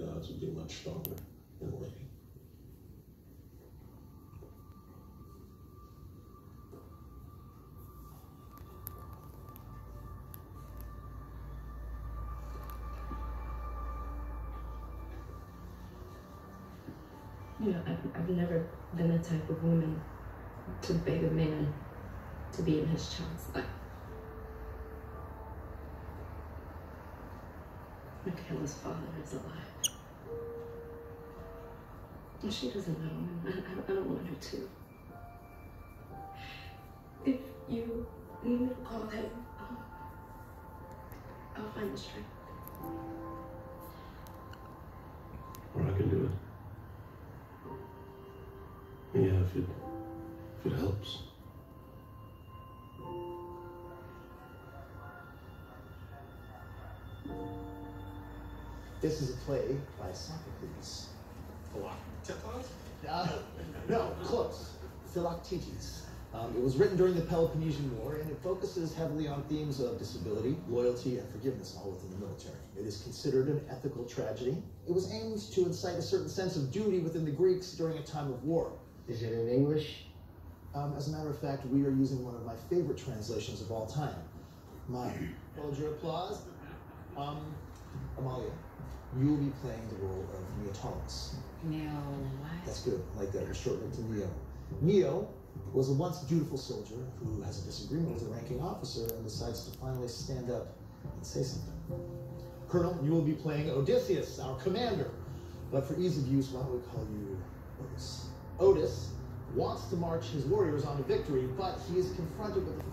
odds would be much stronger in a lady. You know, I've, I've never been the type of woman to beg a man to be in his child's life. Michaela's father is alive. And she doesn't know, and I, I, don't want her to. If you need me to call him, I'll, I'll find the strength. Or I can do it. Yeah, if it, if it helps. This is a play by Sophocles. Philoctetes? Uh, no, close. Philoctetes. Um, it was written during the Peloponnesian War, and it focuses heavily on themes of disability, loyalty, and forgiveness, all within the military. It is considered an ethical tragedy. It was aimed to incite a certain sense of duty within the Greeks during a time of war. Is it in English? Um, as a matter of fact, we are using one of my favorite translations of all time. My hold your applause. Um, Amalia, you will be playing the role of Neoptolemus. No, what? That's good. I like that. We're shortening it to Neo. Neo was a once dutiful soldier who has a disagreement with a ranking officer and decides to finally stand up and say something. Colonel, you will be playing Odysseus, our commander. But for ease of use, why don't we call you Otis? Otis wants to march his warriors on to victory, but he is confronted with the